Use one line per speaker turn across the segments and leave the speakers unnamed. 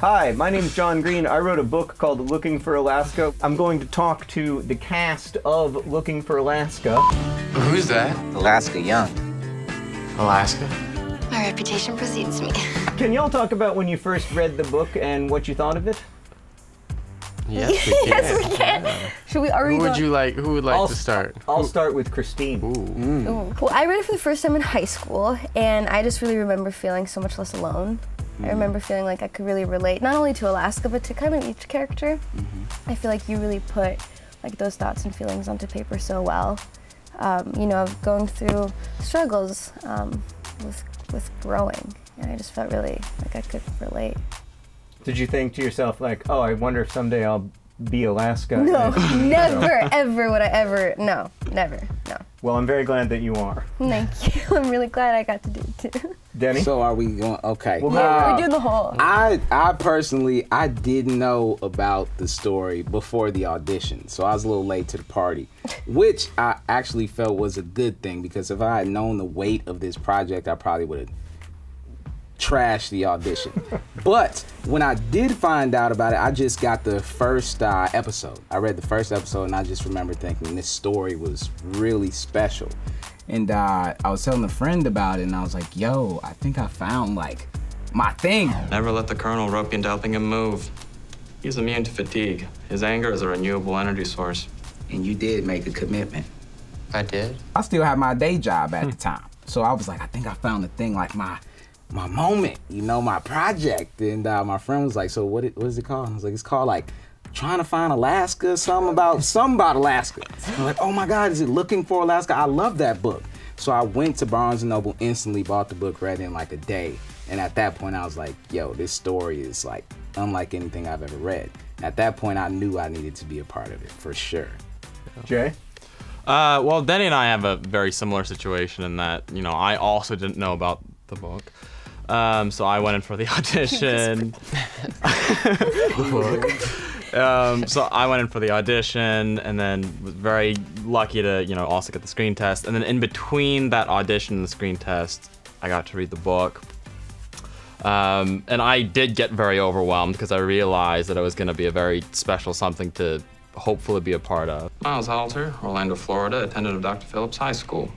Hi, my name's John Green. I wrote a book called Looking for Alaska. I'm going to talk to the cast of Looking for Alaska.
Who's that?
Alaska Young.
Alaska?
My reputation precedes me.
Can y'all talk about when you first read the book and what you thought of it?
Yes, we can.
yes, we can. Should we already
Who would you like? Who would like
I'll
to start?
I'll start with Kristine.
Ooh. Well, I read it for the first time in high school, and I just really remember feeling so much less alone. I remember feeling like I could really relate not only to Alaska but to kind of each character. I feel like you really put like those thoughts and feelings onto paper so well. Um, you know, of going through struggles um, with with growing, and I just felt really like I could relate.
Did you think to yourself, like, oh, I wonder if someday I'll be Alaska?
No, never, ever would I ever. No, never, no.
Well, I'm very glad that you are.
Thank you. I'm really glad I got to do it too.
Denny?
So are we going? Okay.
Well,
Yeah,
Uh,
we're doing the whole.
I I personally I didn't know about the story before the audition, so I was a little late to the party, which I actually felt was a good thing because if I had known the weight of this project, I probably would have trashed the audition. but when I did find out about it, I just got the first uh, episode. I read the first episode, and I just remember thinking this story was really special. And uh, I was telling a friend about it, and I was like, "Yo, I think I found like my thing."
Never let the colonel rope you into helping him move. He's immune to fatigue. His anger is a renewable energy source.
And you did make a commitment.
I did.
I still had my day job at the time. So I was like, I think I found the thing, like my my moment, you know, my project. And uh, my friend was like, so what, it, what is it called? And I was like, it's called like trying to find Alaska, something about something about Alaska. I'm like, oh my God, is it looking for Alaska? I love that book. So I went to Barnes and Noble, instantly bought the book, read it in like a day. And at that point, I was like, yo, this story is like unlike anything I've ever read. At that point, I knew I needed to be a part of it for sure.
Jay?
Uh, well, Denny and I have a very similar situation in that, you know, I also didn't know about the book. Um, so I went in for the audition. um, so I went in for the audition and then was very lucky to, you know, also get the screen test. And then in between that audition and the screen test, I got to read the book. Um, and I did get very overwhelmed because I realized that it was going to be a very special something to hopefully be a part of.
Miles Halter, Orlando, Florida, attendant of Dr. Phillips High School.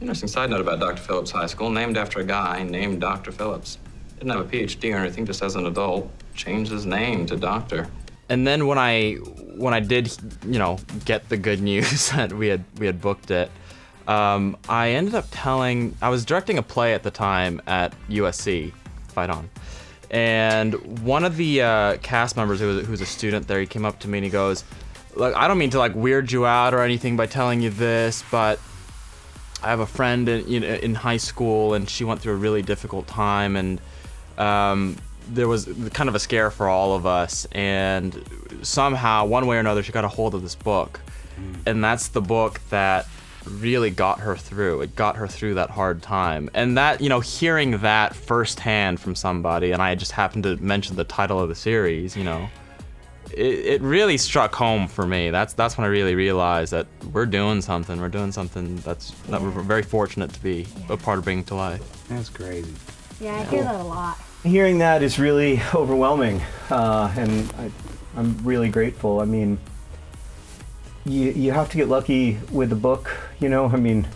Interesting side note about Dr. Phillips High School, named after a guy named Dr. Phillips. Didn't have a PhD or anything, just as an adult, changed his name to Doctor.
And then when I when I did you know get the good news that we had we had booked it, um, I ended up telling I was directing a play at the time at USC, Fight On, and one of the uh, cast members who was, who was a student there, he came up to me and he goes, "Look, I don't mean to like weird you out or anything by telling you this, but." I have a friend in, you know, in high school, and she went through a really difficult time, and um, there was kind of a scare for all of us. And somehow, one way or another, she got a hold of this book, hmm. and that's the book that really got her through. It got her through that hard time, and that you know, hearing that firsthand from somebody, and I just happened to mention the title of the series, you know. It, it really struck home for me. That's that's when I really realized that we're doing something. We're doing something that's that we're very fortunate to be a part of bringing to life.
That's crazy.
Yeah, I hear that a lot.
Hearing that is really overwhelming, uh, and I, I'm really grateful. I mean, you you have to get lucky with the book, you know. I mean,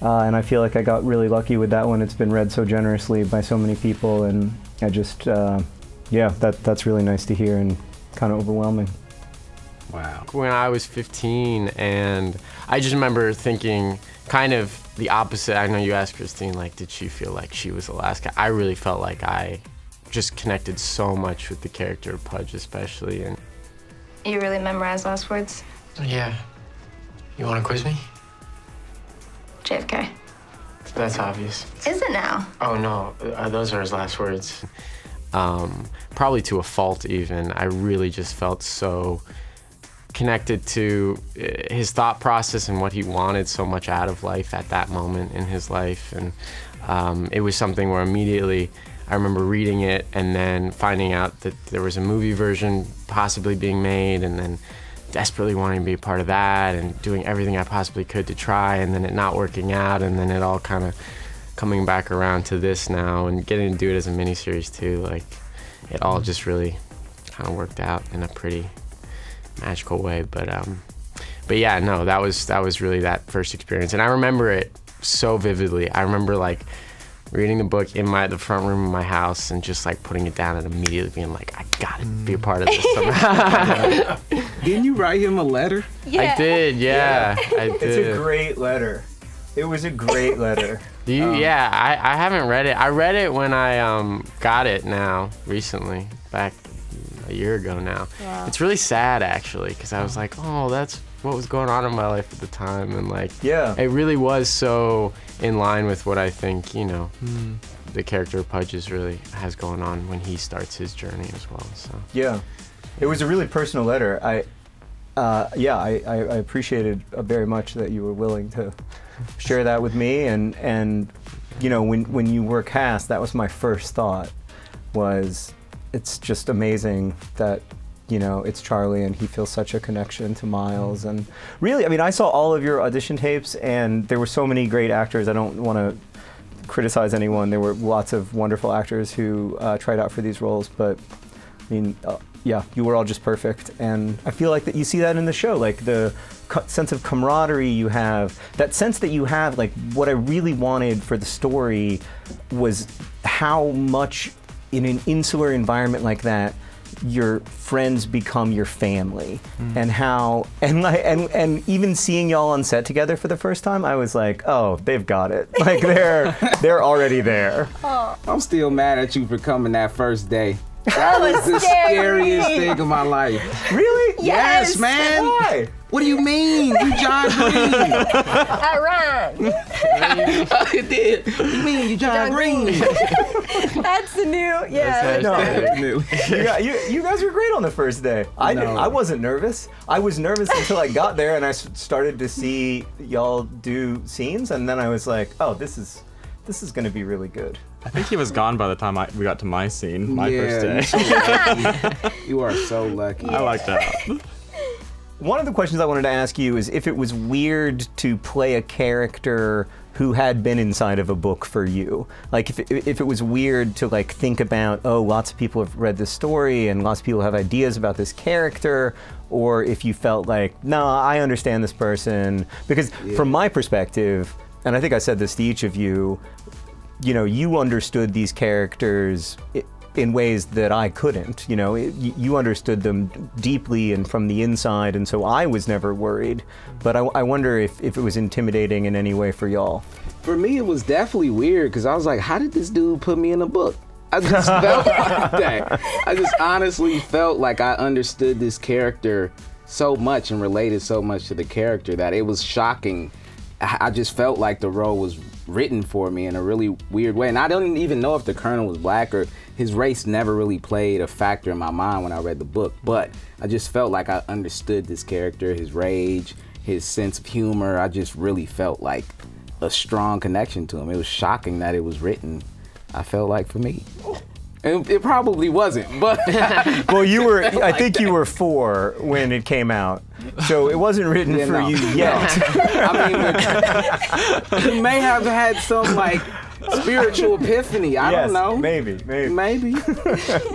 uh, and I feel like I got really lucky with that one. It's been read so generously by so many people, and I just, uh, yeah, that that's really nice to hear and kind of overwhelming.
Wow.
when I was 15, and I just remember thinking kind of the opposite. I know you asked Kristine, like, did she feel like she was Alaska? I really felt like I just connected so much with the character of Pudge, especially. And
You really memorized last words?
yeah, you want to quiz me?
JFK.
That's obvious.
Is it now?
Oh no, uh, those are his last words. Um, probably to a fault, even. I really just felt so connected to uh, his thought process and what he wanted so much out of life at that moment in his life. And um, it was something where immediately I remember reading it and then finding out that there was a movie version possibly being made, and then desperately wanting to be a part of that and doing everything I possibly could to try, and then it not working out, and then it all kind of coming back around to this now and getting to do it as a miniseries too. Like, it all just really kind of worked out in a pretty magical way. But um, but yeah, no, that was that was really that first experience, and I remember it so vividly. I remember like reading the book in my the front room of my house and just like putting it down and immediately being like, I gotta be a part of this somehow.
Didn't you write him a letter? Yeah.
I did, yeah, I did.
It's a great letter. It was a great letter.
Do you? yeah, I, I haven't read it. I read it when I um got it now recently, back a year ago now. It's really sad actually, because I was like, oh, that's what was going on in my life at the time, and like,
Yeah.
it really was so in line with what I think you know the character of Pudges really has going on when he starts his journey as well. So
Yeah, it was a really personal letter. I, uh, yeah, I, I, I appreciated uh, very much that you were willing to share that with me. And and you know, when when you were cast, that was my first thought. Was it's just amazing that you know it's Charlie and he feels such a connection to Miles. And really, I mean, I saw all of your audition tapes, and there were so many great actors. I don't want to criticize anyone. There were lots of wonderful actors who uh, tried out for these roles, but I mean, uh, yeah, you were all just perfect, and I feel like that you see that in the show, like the sense of camaraderie you have, that sense that you have. Like what I really wanted for the story was how much in an insular environment like that. Your friends become your family, mm-hmm. and how and like and and even seeing y'all on set together for the first time, I was like, oh, they've got it. Like they're they're already there.
I'm still mad at you for coming that first day. That was the
scary.
scariest thing of my life.
Really?
Yes, man.
Why?
What do you mean? You John Green.
I ran.
it did. What do you mean you John,
John
Green?
Green. That's the new. Yeah.
That's
No.
new.
you, got, you, you guys were great on the first day. I
No.
I wasn't nervous. I was nervous until I got there and I started to see y'all do scenes, and then I was like, oh, this is this is going to be really good.
I think he was gone by the time I, we got to my scene, my
Yeah,
first
you're
day.
so lucky. You are so lucky.
I like that.
One of the questions I wanted to ask you is if it was weird to play a character who had been inside of a book for you. Like if it, if it was weird to like think about, oh, lots of people have read this story and lots of people have ideas about this character, or if you felt like, no, I understand this person. Because from my perspective, and I think I said this to each of you, you know, you understood these characters in ways that I couldn't. You know, you understood them deeply and from the inside, and so I was never worried. But I, I wonder if, if it was intimidating in any way for y'all.
For me, it was definitely weird because I was like, how did this dude put me in a book? I just felt like that. I just honestly felt like I understood this character so much and related so much to the character that it was shocking. I just felt like the role was written for me in a really weird way. And I didn't even know if the Colonel was black or his race never really played a factor in my mind when I read the book. But I just felt like I understood this character, his rage, his sense of humor. I just really felt like a strong connection to him. It was shocking that it was written, I felt like, for me. Oh, And it probably wasn't, but
Well, you were, I think you were four when it came out. So it wasn't written
Yeah,
for
no.
you yet.
I mean, he may have had some like spiritual epiphany. I
yes,
don't know.
Maybe, maybe.
Maybe. you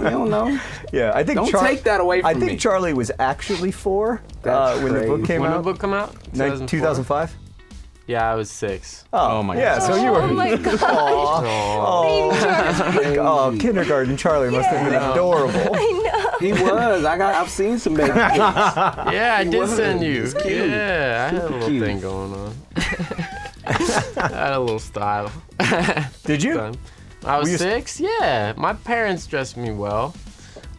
don't know.
Yeah, I think
Don't
Char-
take that away from me.
I think
me.
Charlie was actually four uh, when the book came
when
out.
did the book come out?
2005?
Yeah, I was six.
Oh,
Oh my
yeah,
gosh.
so you were.
Oh my god.
Aw.
Baby Charlie.
Oh, kindergarten Charlie must have been adorable. I know.
He was. I got. I've seen some baby. pics.
Yeah, I did
was.
send you.
It's cute.
Yeah, I had a little
cute.
thing going on. I had a little style.
Did you?
I was
Were you s-
six. Yeah, my parents dressed me well.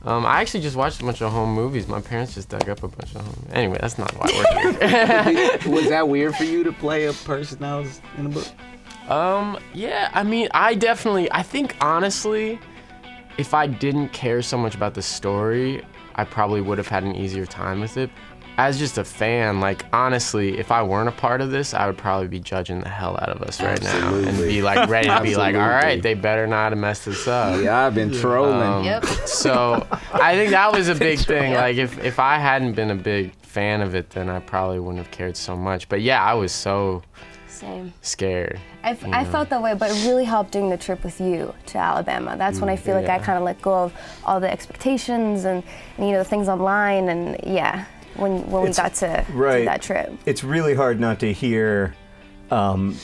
Um, I actually just watched a bunch of home movies. My parents just dug up a bunch of home. Anyway, that's not why we're here.
was that weird for you to play a person that was in a book?
Um, yeah, I mean, I definitely, I think honestly, if I didn't care so much about the story, I probably would have had an easier time with it. As just a fan, like honestly, if I weren't a part of this, I would probably be judging the hell out of us right now and be like ready to be like, all right, they better not have messed this up.
Yeah, I've been trolling.
Um,
Yep.
So I think that was a big thing. Like if, if I hadn't been a big fan of it, then I probably wouldn't have cared so much. But yeah, I was so
Same.
scared.
I, f- I felt that way, but it really helped doing the trip with you to Alabama. That's when I feel like I kind of let go of all the expectations and, and you know the things online and yeah, when when we got to
right.
do that trip.
it's really hard not to hear um,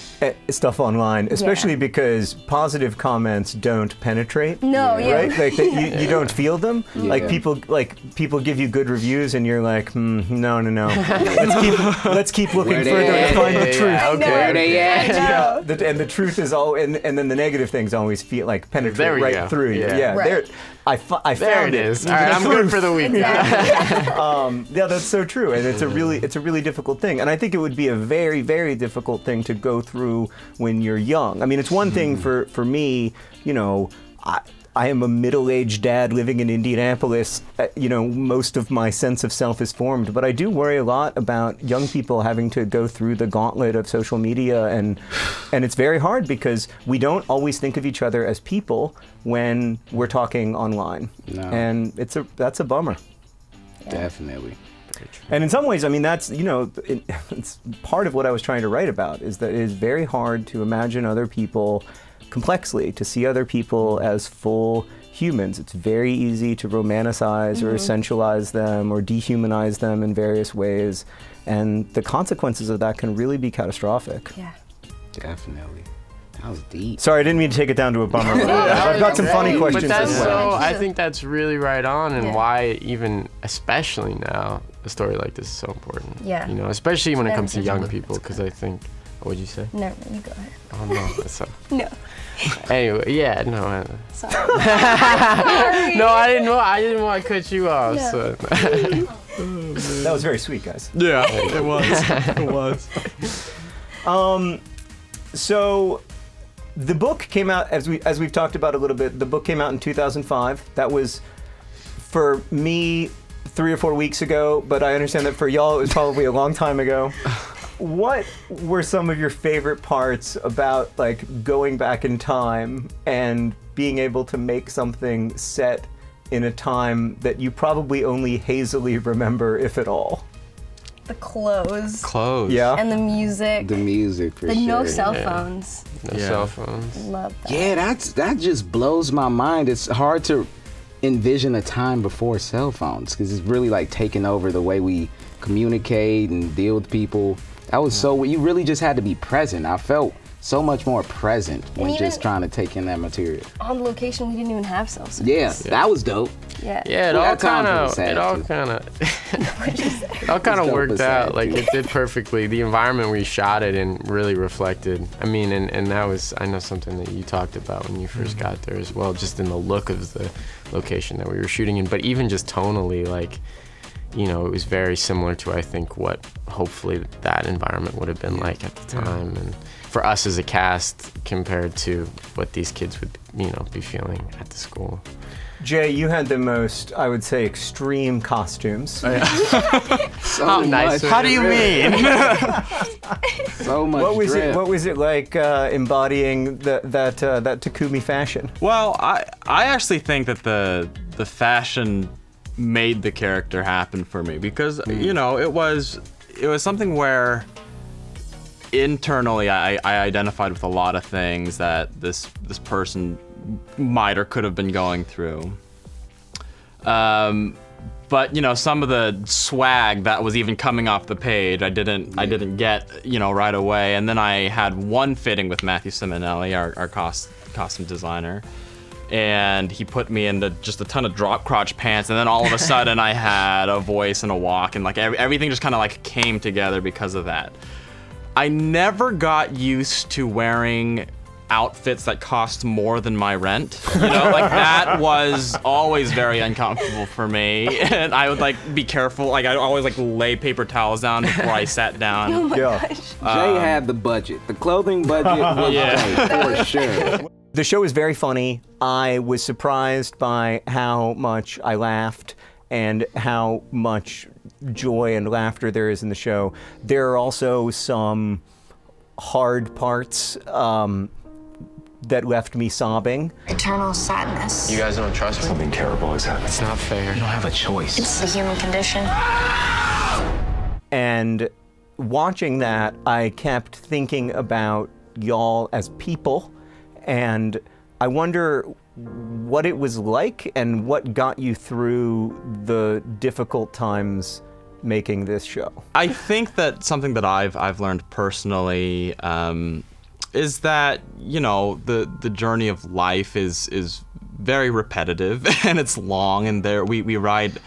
stuff online, especially because positive comments don't penetrate.
No, yeah.
Right? Like that you, you don't feel them. Like people like people give you good reviews, and you're like, hmm, no, no, no. let's keep let's keep looking
Where
further
at?
to find the truth.
yeah, okay.
Where they at?
Yeah, the, and the truth is all, and, and then the negative things always feel like penetrate
There
right
go.
through you.
Yeah.
Yeah,
Right.
there. I, fi- I
There
found
it is. All right, I'm good for the week.
um, yeah, that's so true, and it's a really it's a really difficult thing, and I think it would be a very very difficult thing to go through when you're young. I mean, it's one thing for for me, you know, I. I am a middle-aged dad living in Indianapolis. Uh, you know, most of my sense of self is formed, but I do worry a lot about young people having to go through the gauntlet of social media, and and it's very hard because we don't always think of each other as people when we're talking online,
No.
and it's a that's a bummer.
Definitely.
And in some ways, I mean, that's, you know, it, it's part of what I was trying to write about is that it is very hard to imagine other people complexly, to see other people as full humans. It's very easy to romanticize or mm-hmm. essentialize them or dehumanize them in various ways. And the consequences of that can really be catastrophic.
Yeah.
Definitely. That was deep.
Sorry, I didn't mean to take it down to a bummer. level. I've got some funny questions.
But
questions
that's
as well.
so. I think that's really right on, and
Yeah.
why even, especially now, a story like this is so important.
Yeah.
You know, especially when it comes to young people, because I think. What would you say?
No, you go ahead.
Oh no. That's so,
No.
anyway, yeah, no. I,
Sorry.
no, I didn't. wa- I didn't want to cut you off.
No.
So.
That was very sweet, guys.
Yeah, it was. it was.
Um, so the book came out as we as we've talked about a little bit. The book came out in 2005. That was for me three or four weeks ago, but I understand that for y'all it was probably a long time ago. What were some of your favorite parts about like going back in time and being able to make something set in a time that you probably only hazily remember, if at all?
the clothes
Clothes.
Yeah.
and the music.
The music for
the
sure.
no cell
Yeah.
phones.
No
Yeah.
cell phones.
Love that.
Yeah, that's that just blows my mind. It's hard to envision a time before cell phones because it's really like taking over the way we communicate and deal with people. That was so you really just had to be present. I felt so much more present when just trying to take in that material.
On location, we didn't even have cell service.
Yeah, that was dope.
Yeah.
Yeah, it
Well,
all kind of, it all kind of, it all kind of worked
was sad,
out. Like
too.
it did perfectly. The environment we shot it in really reflected. I mean, and, and that was, I know something that you talked about when you 1st mm-hmm. got there as well, just in the look of the location that we were shooting in. But even just tonally, like, you know, it was very similar to I think what hopefully that environment would have been like at the time, and for us as a cast compared to what these kids would, you know, be feeling at the school.
Jay, you had the most, I would say, extreme costumes. Oh, yeah.
So
nice. How do you
mean?
So much.
What was it? What was it like uh, embodying the, that uh, that Takumi fashion?
Well, I I actually think that the the fashion made the character happen for me because you know it was it was something where internally I, I identified with a lot of things that this this person might or could have been going through. Um, but you know some of the swag that was even coming off the page I didn't I didn't get you know right away. And then I had one fitting with Matthew Simonelli our, our cost, costume designer and he put me into just a ton of drop crotch pants and then all of a sudden I had a voice and a walk and like ev- everything just kind of like came together because of that I never got used to wearing outfits that cost more than my rent. You know, like that was always very uncomfortable for me. And I would like be careful. Like I always like lay paper towels down before I sat down.
oh my yeah.
Jay had the budget. The clothing budget was
Yeah.
Jay, for sure.
The show is very funny. I was surprised by how much I laughed and how much joy and laughter there is in the show. There are also some hard parts um, that left me sobbing.
Eternal sadness.
You guys don't trust me?
Something terrible is happening.
It's not fair.
You don't have a choice.
It's the human condition.
and watching that, I kept thinking about y'all as people, and I wonder what it was like and what got you through the difficult times making this show.
I think that something that I've I've learned personally um, is that you know the the journey of life is is very repetitive and it's long and there we we ride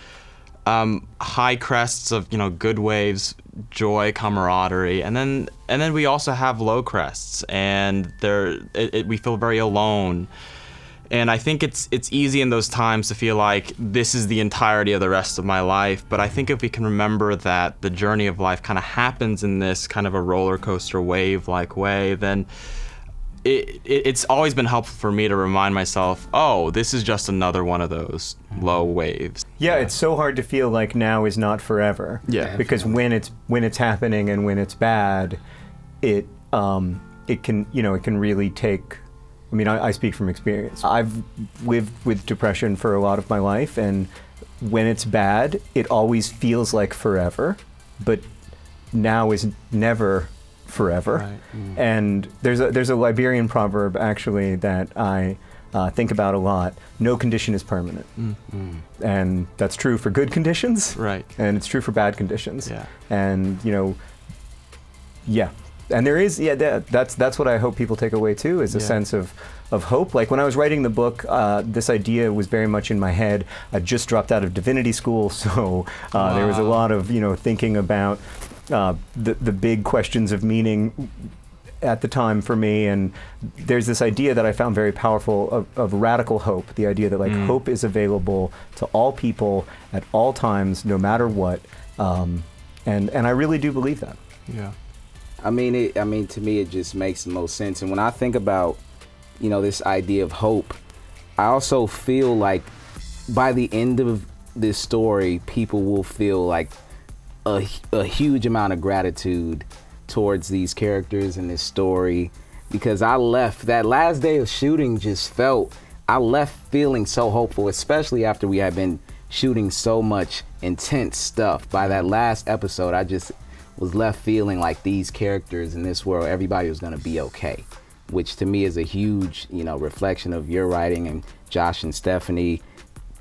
um, high crests of you know good waves, joy, camaraderie, and then and then we also have low crests and there we feel very alone and I think it's it's easy in those times to feel like this is the entirety of the rest of my life. But I think if we can remember that the journey of life kind of happens in this kind of a roller coaster wave like way, then it, it, it's always been helpful for me to remind myself, oh, this is just another one of those low waves.
Yeah, it's so hard to feel like now is not forever.
Yeah.
because when it's when it's happening and when it's bad, it um, it can you know it can really take. I mean, I, I speak from experience. I've lived with depression for a lot of my life, and when it's bad, it always feels like forever, but now is never forever.
Right.
And there's a there's a Liberian proverb actually that I uh, think about a lot. No condition is permanent, and that's true for good conditions,
Right.
And it's true for bad conditions.
Yeah.
And you know, yeah. And there is, yeah, that, that's that's what I hope people take away too, is a
Yeah.
sense of of hope. Like when I was writing the book, uh, this idea was very much in my head. I just dropped out of divinity school, so uh, there was a lot of you know thinking about uh, the the big questions of meaning at the time for me and there's this idea that i found very powerful of, of radical hope the idea that like
Mm.
hope is available to all people at all times no matter what um, and and i really do believe that
Yeah.
I mean, it, I mean, to me, it just makes the most sense. And when I think about, you know, this idea of hope, I also feel like by the end of this story, people will feel like a, a huge amount of gratitude towards these characters and this story because I left that last day of shooting just felt I left feeling so hopeful, especially after we had been shooting so much intense stuff. By that last episode, I just was left feeling like these characters in this world, everybody was gonna be okay. Which to me is a huge, you know, reflection of your writing and Josh and Stephanie.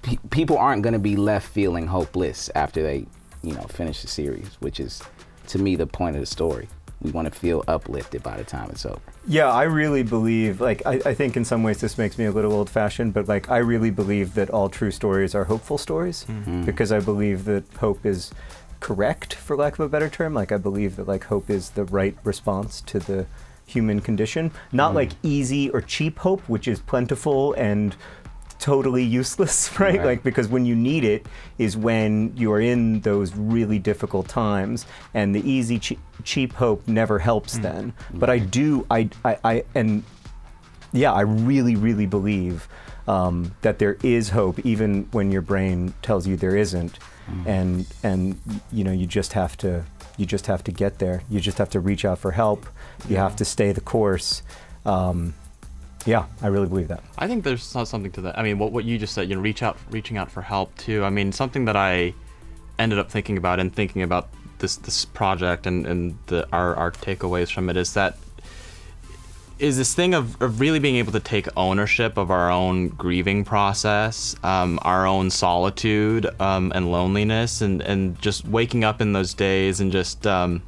Pe- people aren't gonna be left feeling hopeless after they, you know, finish the series, which is to me the point of the story. We want to feel uplifted by the time it's over.
Yeah, I really believe, like, I, I think in some ways this makes me a little old fashioned, but like, I really believe that all true stories are hopeful stories mm-hmm. because I believe that hope is correct, for lack of a better term. Like, I believe that, like, hope is the right response to the human condition. Not mm-hmm. like easy or cheap hope, which is plentiful and totally useless, right?
Right.
Like because when you need it is when you are in those really difficult times, and the easy che- cheap hope never helps then. But I do, I, I, I, and yeah, I really, really believe um, that there is hope, even when your brain tells you there isn't, and and you know you just have to you just have to get there. You just have to reach out for help. You have to stay the course. Um, yeah, I really believe that.
I think there's so- something to that. I mean, what what you just said, you know, reach out, reaching out for help too. I mean, something that I ended up thinking about and thinking about this this project and and the our our takeaways from it is that is this thing of, of really being able to take ownership of our own grieving process, um, our own solitude um, and loneliness, and, and just waking up in those days and just, um,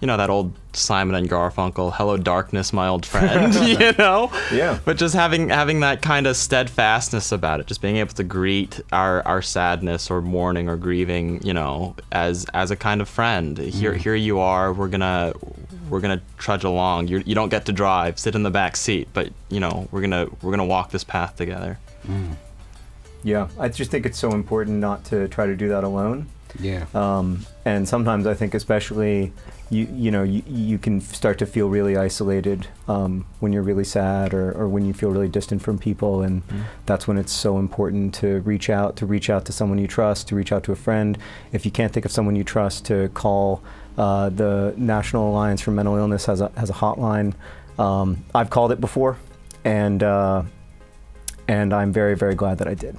you know, that old Simon and Garfunkel, "Hello, darkness, my old friend," you know.
Yeah.
But just having having that kind of steadfastness about it, just being able to greet our, our sadness or mourning or grieving, you know, as as a kind of friend. Here mm. here you are. We're gonna we're gonna trudge along. You're, you don't get to drive. Sit in the back seat, but you know we're gonna we're gonna walk this path together. Mm.
Yeah, I just think it's so important not to try to do that alone.
Yeah.
Um, and sometimes I think, especially, you you know, you, you can start to feel really isolated um, when you're really sad or, or when you feel really distant from people, and that's when it's so important to reach out, to reach out to someone you trust, to reach out to a friend. If you can't think of someone you trust, to call uh, the National Alliance for Mental Illness has a has a hotline. Um, I've called it before, and uh, and I'm very very glad that I did.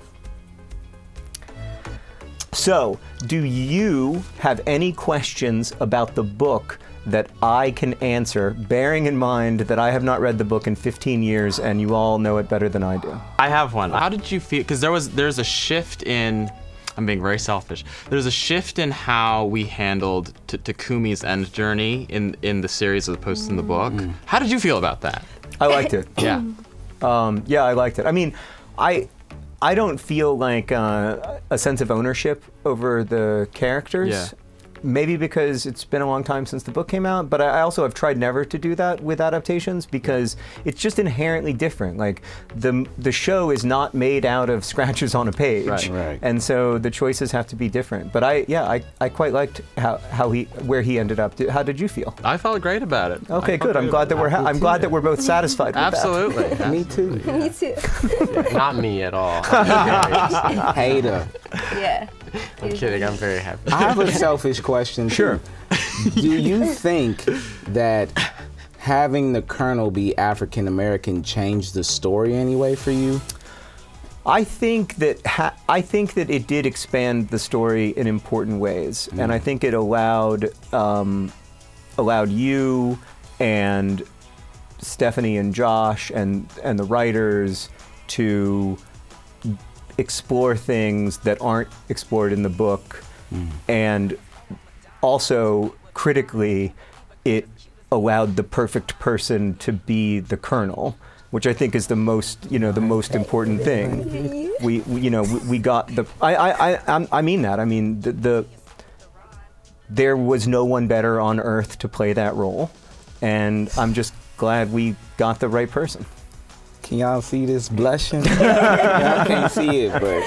So, do you have any questions about the book that I can answer, bearing in mind that I have not read the book in 15 years and you all know it better than I do?
I have one. How did you feel? Because there was there's a shift in. I'm being very selfish. There's a shift in how we handled T- Takumi's end journey in in the series as opposed to in the book. How did you feel about that?
I liked it.
Yeah.
Um, yeah, I liked it. I mean, I I don't feel like uh, a sense of ownership over the characters.
Yeah.
Maybe because it's been a long time since the book came out, but I I also have tried never to do that with adaptations because it's just inherently different. Like the the show is not made out of scratches on a page,
Right.
Right.
and so the choices have to be different. But I, yeah, I, I quite liked how, how he where he ended up. How did you feel?
I felt great about it.
Okay,
felt
good. I'm glad that we're ha- I'm glad that we're both satisfied with
it. Absolutely.
Me too.
Me too.
Not me at all.
Hater.
Yeah.
I'm kidding. I'm very happy.
I have a selfish question. too.
Sure.
Do you think that having the Colonel be African American changed the story anyway for you?
I think that ha- I think that it did expand the story in important ways, and I think it allowed um, allowed you and Stephanie and Josh and and the writers to explore things that aren't explored in the book, mm. and also critically, it allowed the perfect person to be the colonel, which I think is the most, you know, the most important thing. We, we you know, we, we got the. I, I, I, I mean that. I mean the, the. There was no one better on earth to play that role, and I'm just glad we got the right person.
Can y'all see this blushing? y'all can't see it, but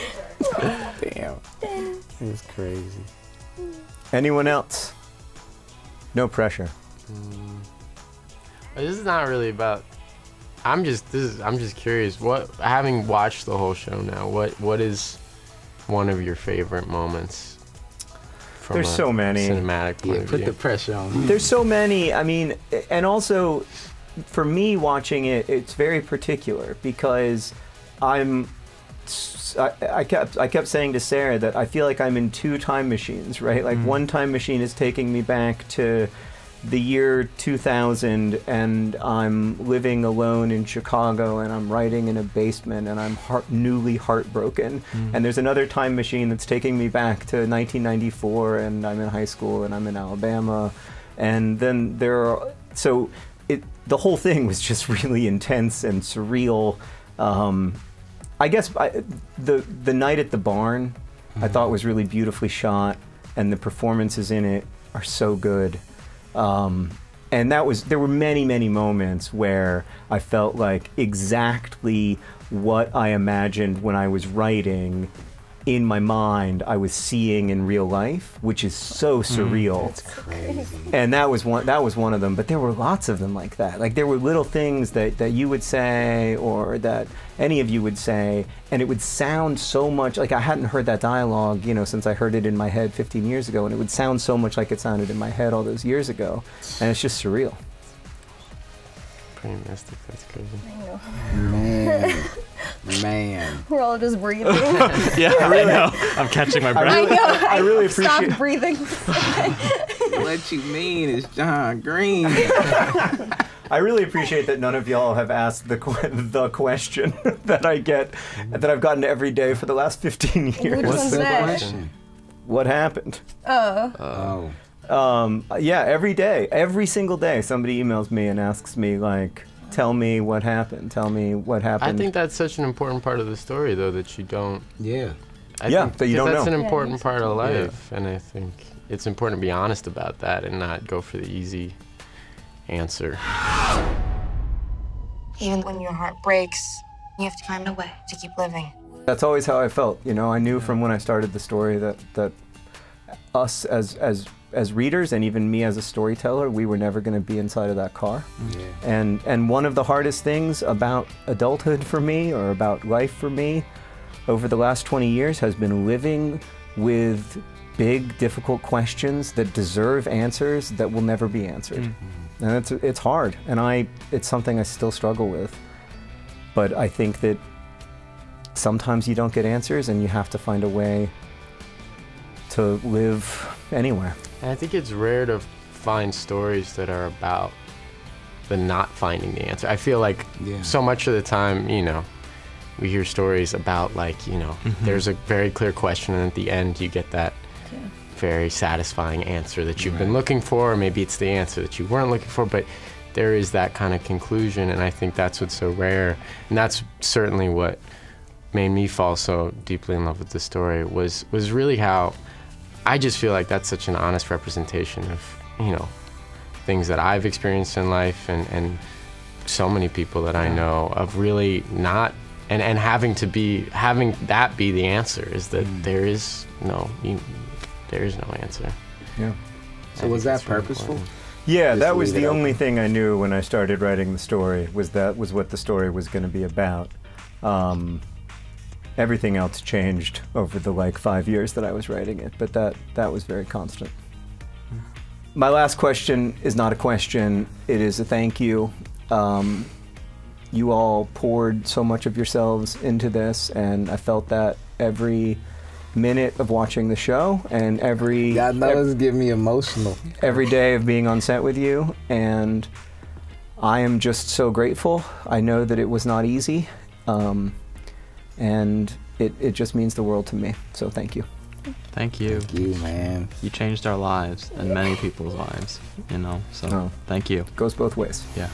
damn, it's crazy.
Anyone else? No pressure. Mm.
This is not really about. I'm just this is I'm just curious. What having watched the whole show now, what what is one of your favorite moments? From
There's
a
so many.
cinematic point
Yeah, put the pressure on.
There's so many. I mean, and also for me watching it, it's very particular because I'm. I, I kept I kept saying to Sarah that I feel like I'm in two time machines, right? Like mm-hmm. one time machine is taking me back to the year 2000 and I'm living alone in Chicago and I'm writing in a basement and I'm heart, newly heartbroken. Mm-hmm. And there's another time machine that's taking me back to 1994 and I'm in high school and I'm in Alabama. And then there are, so the whole thing was just really intense and surreal. Um, I guess I, the the night at the barn, I thought was really beautifully shot, and the performances in it are so good. Um, and that was there were many many moments where I felt like exactly what I imagined when I was writing in my mind I was seeing in real life, which is so mm. surreal. And that was one that was one of them but there were lots of them like that. Like there were little things that that you would say or that any of you would say and it would sound so much like i hadn't heard that dialogue you know since i heard it in my head 15 years ago and it would sound so much like it sounded in my head all those years ago and it's just surreal
Pretty mystic. That's crazy.
Man, man.
We're all just breathing.
Yeah, I know. I'm catching my breath.
I know. I,
really
stopped
appreciate-
breathing.
what you mean is John Green?
i really appreciate that none of y'all have asked the que- the question that i get that i've gotten every day for the last 15 years
What's the
that?
question?
what happened uh.
Oh.
Oh, Um, yeah, every day, every single day, somebody emails me and asks me like, "Tell me what happened. Tell me what happened."
I think that's such an important part of the story, though, that you don't.
yeah.
I
Yeah,
think,
that you
'cause
don't
that's
know.
an important
yes.
part of life, and I think it's important to be honest about that and not go for the easy answer.
Even when your heart breaks, you have to find a way to keep living.
That's always how I felt. You know, I knew from when I started the story that that us as as as readers and even me as a storyteller, we were never going to be inside of that car.
Yeah.
And and one of the hardest things about adulthood for me or about life for me over the last 20 years has been living with big difficult questions that deserve answers that will never be answered. Mm-hmm. And it's it's hard and I it's something I still struggle with. But I think that sometimes you don't get answers and you have to find a way to live anywhere.
And I think it's rare to find stories that are about the not finding the answer. I feel like
Yeah.
so much of the time, you know, we hear stories about like, you know, mm-hmm. there's a very clear question and at the end you get that very satisfying answer that you've been looking for, or maybe it's the answer that you weren't looking for, but there is that kind of conclusion and I think that's what's so rare. And that's certainly what made me fall so deeply in love with the story was was really how I just feel like that's such an honest representation of, you know, things that I've experienced in life and, and so many people that I know of really not and, and having to be having that be the answer is that there is no you, there is no answer.
Yeah.
So was that purposeful?
Yeah,
Just
that was
leave it
the
open.
only thing I knew when I started writing the story was that was what the story was going to be about. Um, everything else changed over the like five years that I was writing it, but that that was very constant. My last question is not a question; it is a thank you. Um, you all poured so much of yourselves into this, and I felt that every minute of watching the show and every
God knows, get me emotional.
every day of being on set with you, and I am just so grateful. I know that it was not easy, um, and it, it just means the world to me. So thank you.
Thank you.
You man.
You changed our lives and many people's lives, you know. So
Oh.
thank you.
Goes both ways.
Yeah.